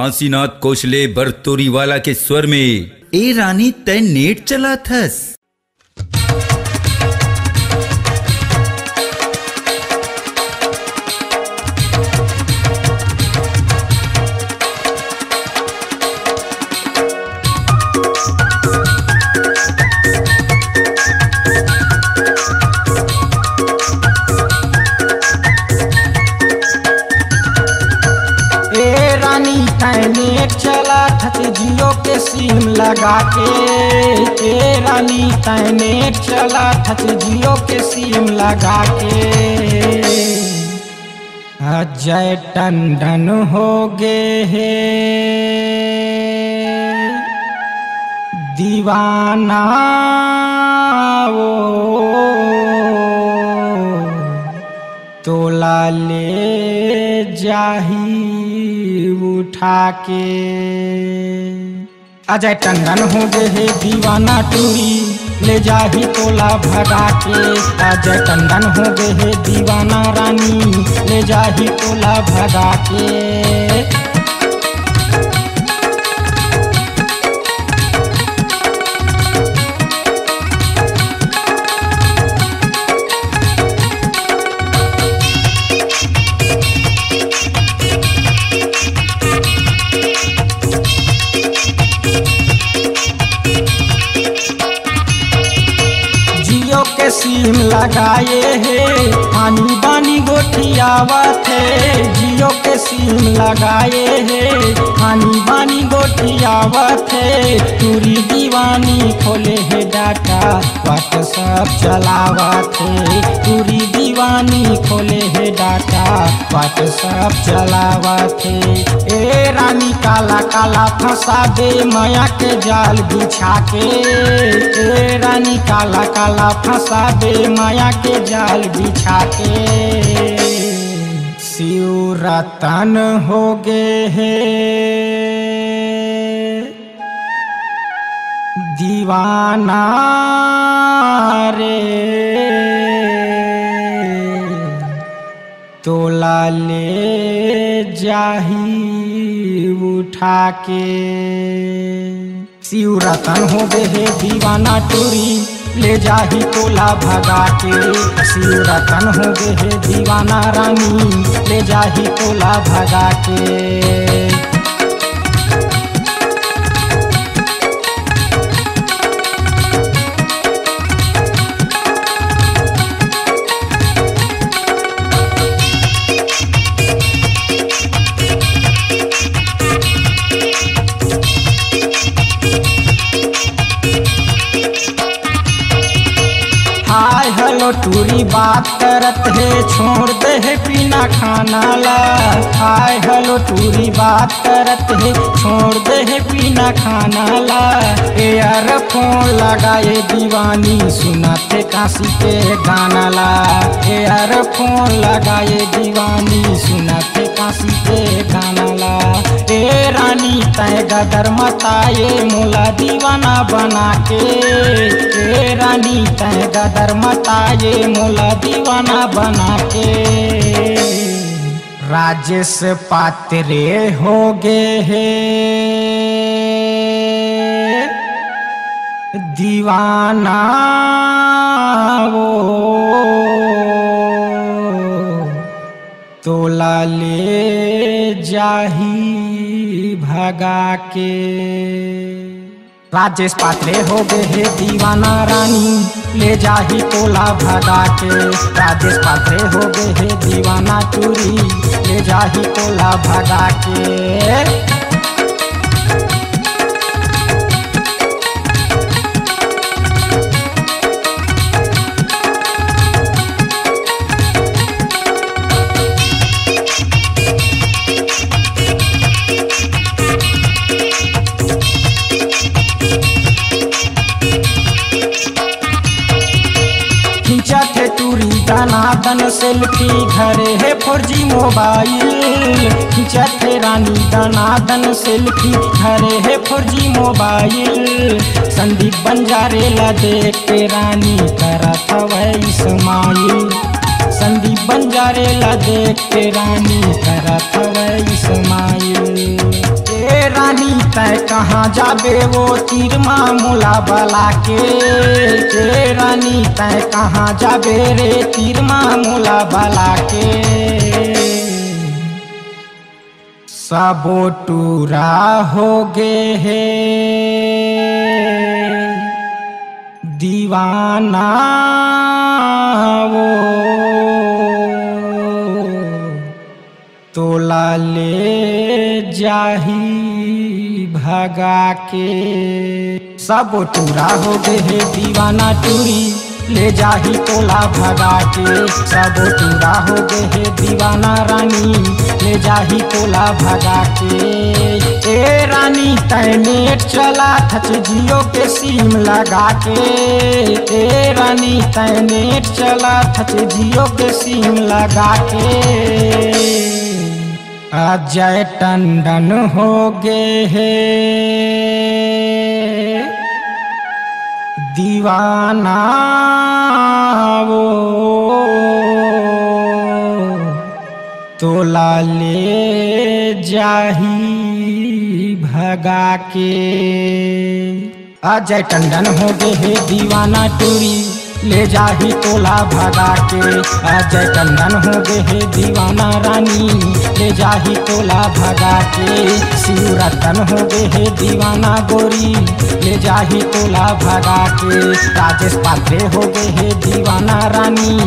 काशीनाथ कोशले बरतोरी वाला के स्वर में ए रानी तय नेट चला थस। जियो के सिम लगा के ए रानी तैनेट चला थत जियो के सिम लगा के। अजय टंडन हो गे हे। दीवाना वो तोला ले जाही। उठा के अजय टंडन हो गए दीवाना टूरी, ले जाही तोला भगा के अजय टंडन हो गए दीवाना रानी, ले जाही तोला भगा के लगाए हे। पानी बानी गोठियावत है। जियो के सिम लगाए हे। पानी बानी गोठियावत है। पूरी दीवानी खोले है डाटा। व्हाट्सअप चलावत है। पूरी दीवानी डाटा व्हाट्सअप चलावत है ए रानी काला काला फंसा दे माया के जाल बिछा के ए रानी काला काला फंसा दे माया के जाल बिछा के शिव रतन हो गे हे। दीवाना तोला ले जाही उठा के शिव रतन हो गए दीवाना टूरी, ले जाही तोला भगा के शिव रतन हो गए दीवाना रानी, ले जाही तोला भगा के टूरी बात करत है, छोड़ दे है पीना खाना ला। हाय, हेलो टूरी बात करत है, छोड़ दे है पीना खाना ला। एयर फ़ोन लगाए दीवानी, सुनाते काशी के गाना ला। एयर फ़ोन लगाए दीवानी, सुनाते काशी के गाना ला। ए रानी तय गदर मताए, मोला दीवाना बना के रानी तय गदर मताए, मुला दीवाना बना के राजेश पात्रे हो गे हे। दीवाना वो। तोला ले जाही भगा के। राजेश पात्रे हो गए है दीवाना रानी, ले जाही तोला भगा के। राजेश पात्रे हो गए है दीवाना चूरी, ले जाही तोला भगा के। दन सेल्फी घरे है फोर जी मोबाइल। खींचा थे रानी दन सेल्फी घरे है four G mobile. Sandeep Banjare ला देख के रानी करा था इस्माइल। संदीप बंजारे ला देख के रानी करा था इस्माइल। रानी तय कहाँ जाबे वो तीर मामूला बला के? रानी तय कहाँ जाबे रे तीर मामूला बला के। सबो टूरा हो गे हे। दीवाना वो। तोला ले जाही भगा के। सब टूरा हो गए दीवाना टूरी, ले जाही तोला भगा के। सब टूरा हो गए दीवाना रानी, ले जाही तोला भगा के। ए रानी तैनेट चला थच जियो के सीम लगा के। ए रानी तैनेट चला थच जियो के सीम लगा के। अजय टंडन हो गए है। दीवाना वो। तोला ले जाही भगा के अजय टंडन हो गए है दीवाना टूरी, ले जाही तोला भगा के अजय टंडन हो गए है दीवाना रानी, ले जाही तोला भगा के शिवरतन हो गए है दीवाना गोरी, ले जाही तोला भगा के राजेश पात्रे हो गए है दीवाना रानी,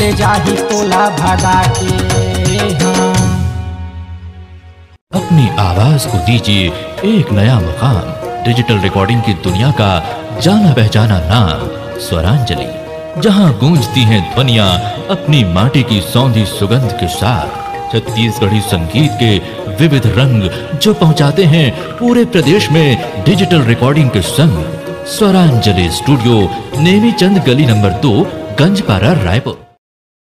ले जाही तोला भगा के अपनी आवाज़ को दीजिए एक नया मुकाम डिजिटल रिकॉर्डिंग की दुनिया का जाना पहचाना नाम स्वरांजलि, जहाँ गूंजती हैं ध्वनियाँ अपनी माटी की सौंधी सुगंध के साथ। छत्तीसगढ़ी संगीत के विविध रंग जो पहुंचाते हैं पूरे प्रदेश में डिजिटल रिकॉर्डिंग के संग। स्वरांजलि स्टूडियो नेमी चंद गली नंबर दो, गंजपारा, रायपुर।